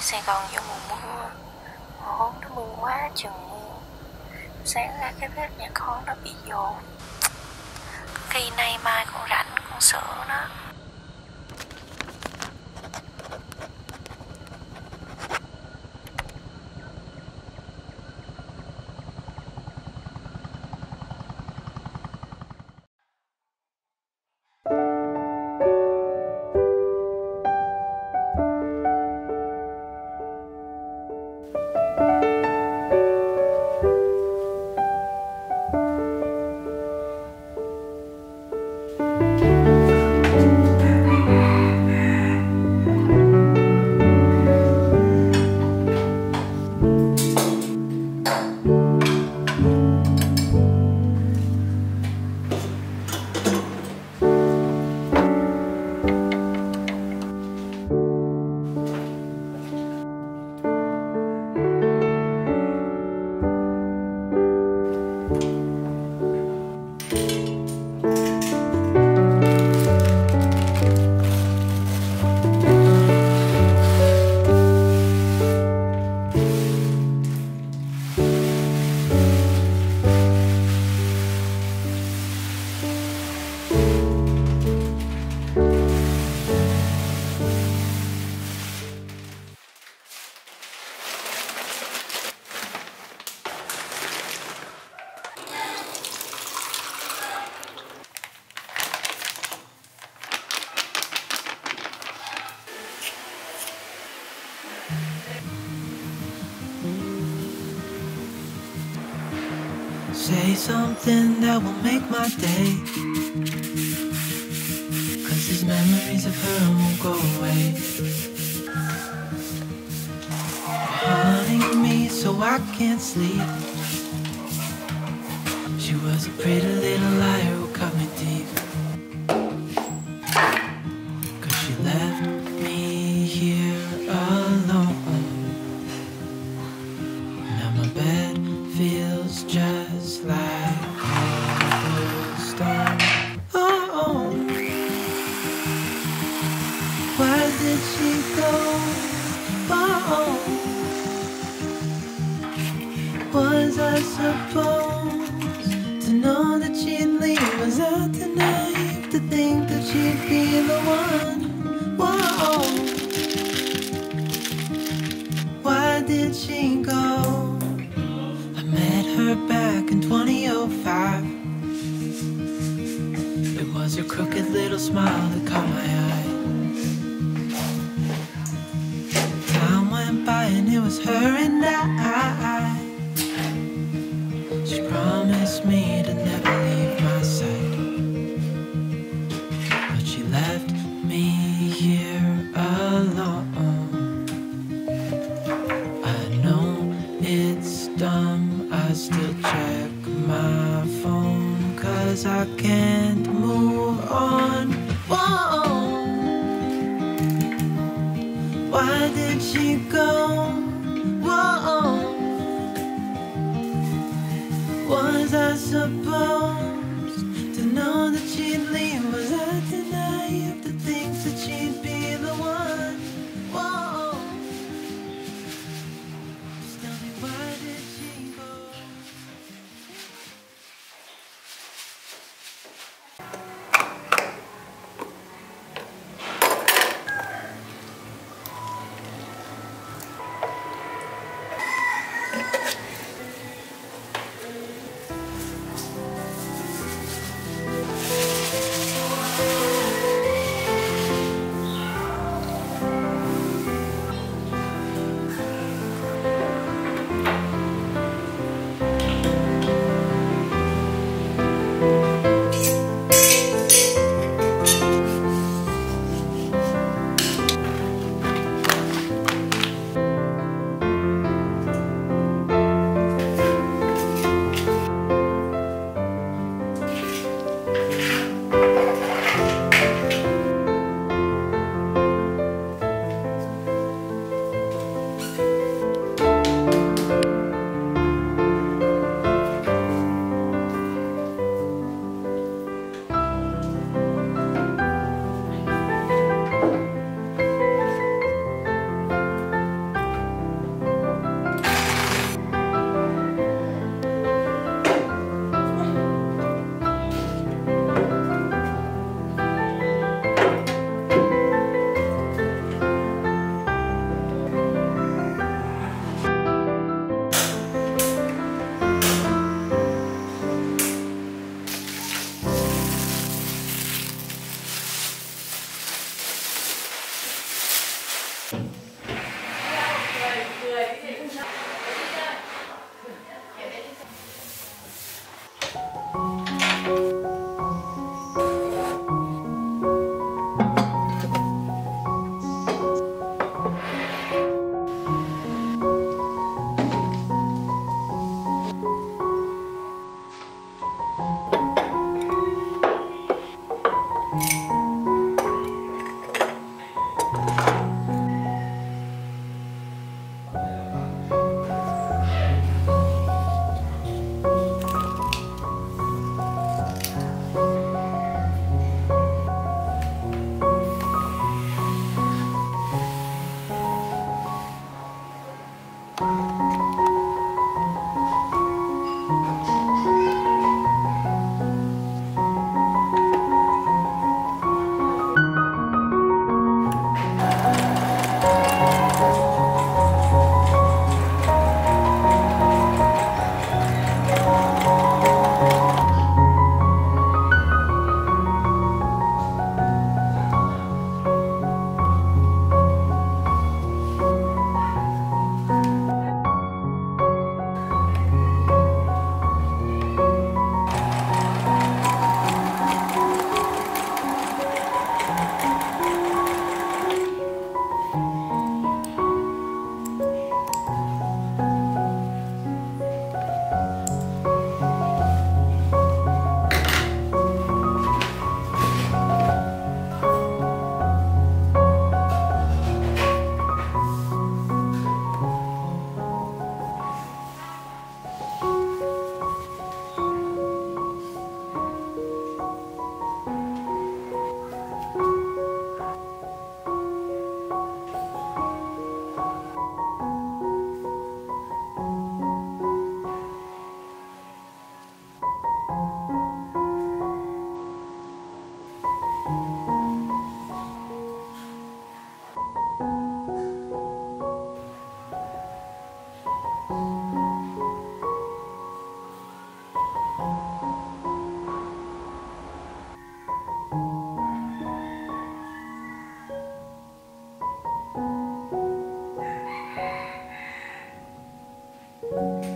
nay Sài Gòn vô mùa mưa. Mùa hôm nó mưa quá, chừng mưa Sáng ra cái bếp nhà con nó bị dồn. Khi nay mai con rảnh, con sửa nó. Say something that will make my day. Cause these memories of her won't go away. Haunting me so I can't sleep. She was a pretty little liar who cut me deep. Supposed to know that she'd leave? Was too naive to think that she'd be the one? Whoa. Why did she go? I met her back in 2005. It was her crooked little smile that caught my eye. Time went by and it was her and I. dumb, I still check my phone Cause I can't move on Whoa. Why did she go? Whoa. Was I supposed to know that she'd leave? 嗯。